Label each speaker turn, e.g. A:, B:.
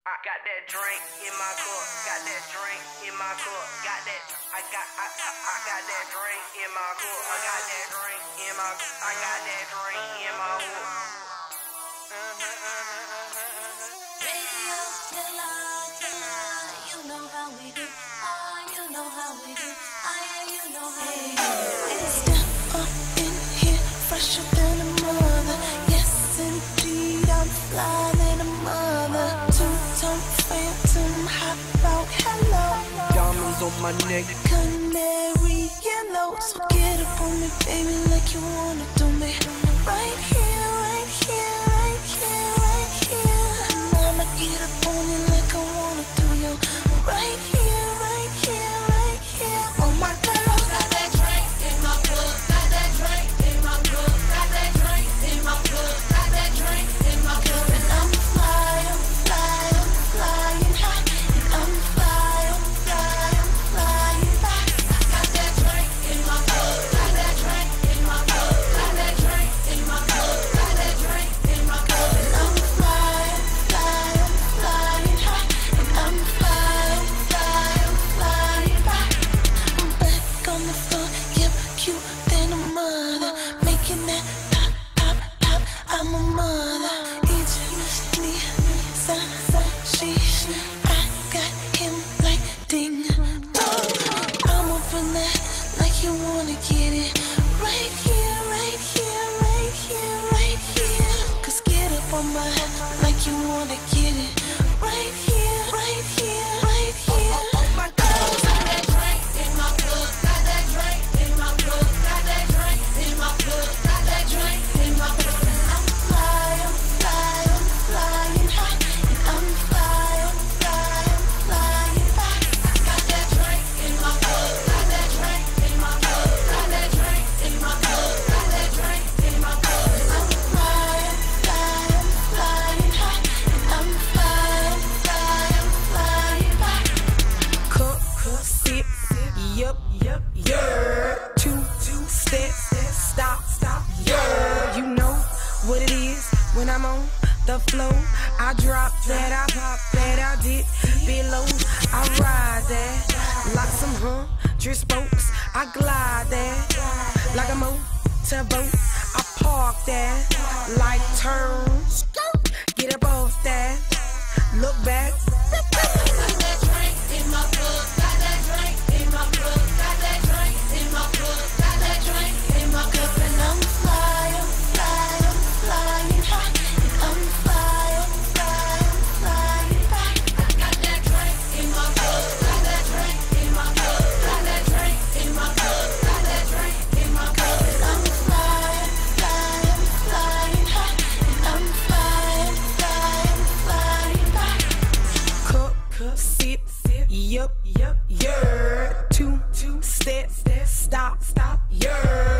A: I got that drink in my cup, got that drink in my cup, got that, I got, I, I, I got that drink in my cup, I got that drink in my, cup. I got that drink in my cup.
B: Radio Killa, killer, you know how we do, oh, you know how we do.
C: diamonds on my neck.
D: Canary yellows, so get up on me, baby, like you wanna do me right here. wanna get it right here, right here, right here, right here. Cause get up on my like you wanna get it right here.
C: the flow. I drop that, I pop that, I dip below. I ride that like some hundred spokes. I glide that like a motorboat. I park that like turn Step, step, stop, stop, yeah.